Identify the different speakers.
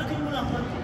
Speaker 1: Aquí no la